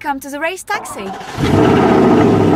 Welcome to the race taxi.